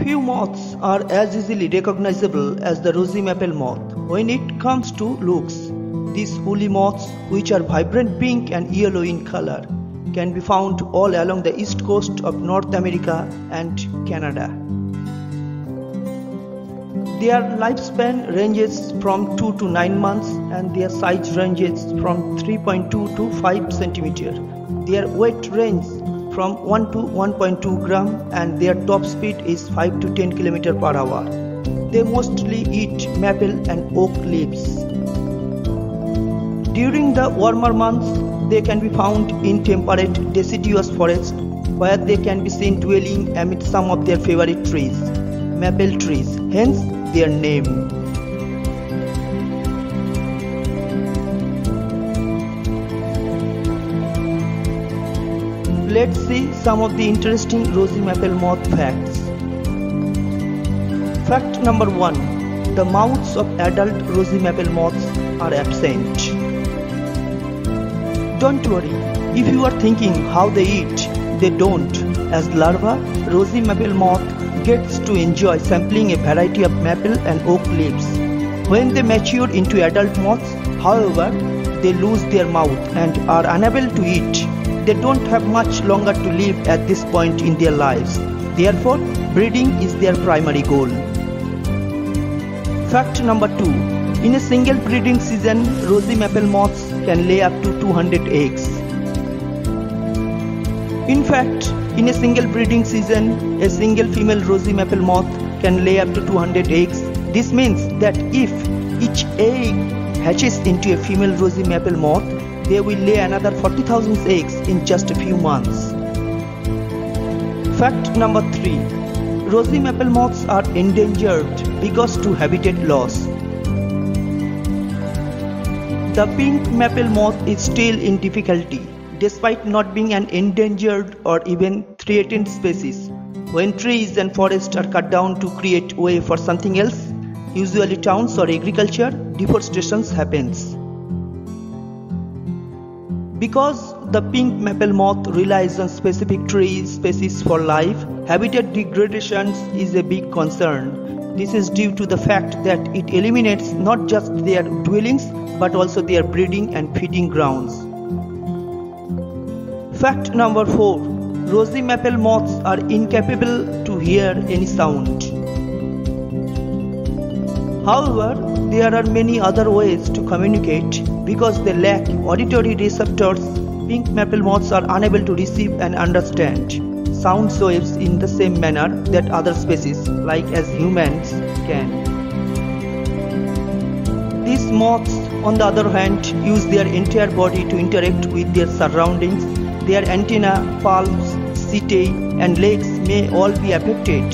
Few moths are as easily recognizable as the rosy maple moth. When it comes to looks, these woolly moths, which are vibrant pink and yellow in color, can be found all along the east coast of North America and Canada. Their lifespan ranges from 2 to 9 months and their size ranges from 3.2 to 5 centimeter. Their weight range from 1 to 1.2 gram and their top speed is 5 to 10 km per hour. They mostly eat maple and oak leaves. During the warmer months, they can be found in temperate deciduous forest where they can be seen dwelling amid some of their favorite trees, maple trees, hence their name. Let's see some of the interesting rosy maple moth facts. Fact number 1 The mouths of adult rosy maple moths are absent. Don't worry, if you are thinking how they eat, they don't. As larva, rosy maple moth gets to enjoy sampling a variety of maple and oak leaves. When they mature into adult moths, however, they lose their mouth and are unable to eat they don't have much longer to live at this point in their lives. Therefore, breeding is their primary goal. Fact number 2. In a single breeding season, rosy maple moths can lay up to 200 eggs. In fact, in a single breeding season, a single female rosy maple moth can lay up to 200 eggs. This means that if each egg hatches into a female rosy maple moth, they will lay another 40,000 eggs in just a few months. Fact number 3 Rosy maple moths are endangered because to habitat loss. The pink maple moth is still in difficulty despite not being an endangered or even threatened species. When trees and forests are cut down to create way for something else, usually towns or agriculture, deforestation happens. Because the pink maple moth relies on specific tree species for life, habitat degradation is a big concern. This is due to the fact that it eliminates not just their dwellings but also their breeding and feeding grounds. Fact number 4 Rosy maple moths are incapable to hear any sound. However, there are many other ways to communicate because they lack auditory receptors. Pink maple moths are unable to receive and understand sound waves in the same manner that other species, like as humans, can. These moths, on the other hand, use their entire body to interact with their surroundings. Their antenna, palms, setae, and legs may all be affected.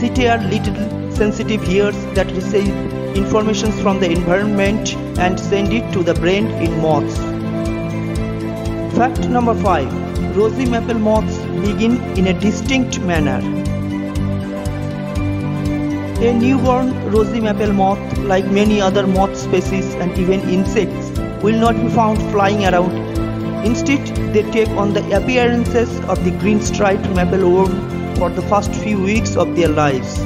Setae are little sensitive ears that receive information from the environment and send it to the brain in moths. Fact number 5 Rosy maple moths begin in a distinct manner. A newborn rosy maple moth, like many other moth species and even insects, will not be found flying around. Instead, they take on the appearances of the green striped maple worm for the first few weeks of their lives.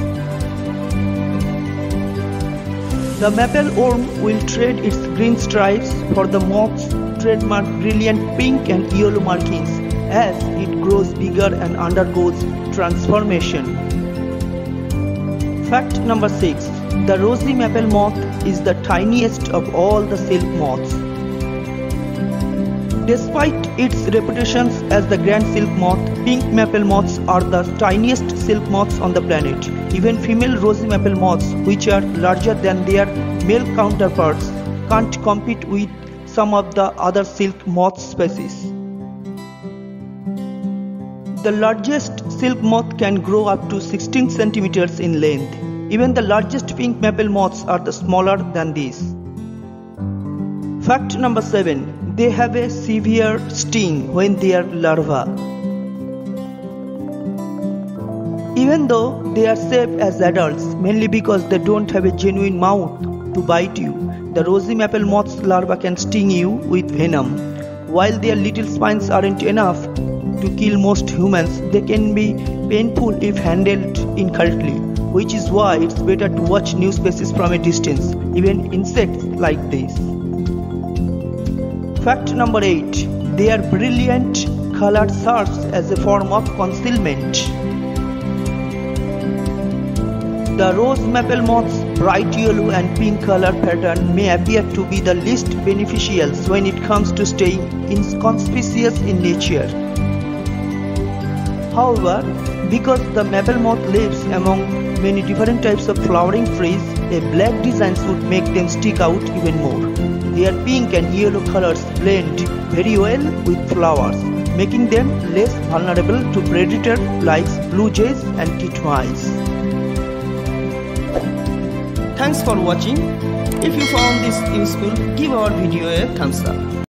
The maple worm will trade its green stripes for the moth's trademark brilliant pink and yellow markings as it grows bigger and undergoes transformation. Fact number 6 The rosy maple moth is the tiniest of all the silk moths. Despite its reputations as the grand silk moth, pink maple moths are the tiniest silk moths on the planet. Even female rosy maple moths, which are larger than their male counterparts, can't compete with some of the other silk moth species. The largest silk moth can grow up to 16 centimeters in length. Even the largest pink maple moths are the smaller than these. Fact number 7 they have a severe sting when they are larvae. Even though they are safe as adults, mainly because they don't have a genuine mouth to bite you, the rosy maple moth's larva can sting you with venom. While their little spines aren't enough, to kill most humans, they can be painful if handled incorrectly, which is why it's better to watch new species from a distance, even insects like this. Fact number 8. Their brilliant colored serves as a form of concealment. The rose maple moth's bright yellow and pink color pattern may appear to be the least beneficial when it comes to staying inconspicuous in nature. However, because the maple moth lives among many different types of flowering trees, a black design would make them stick out even more. Their pink and yellow colors blend very well with flowers, making them less vulnerable to predators like blue jays and titmice. Thanks for watching. If you found this useful, give our video a thumbs up.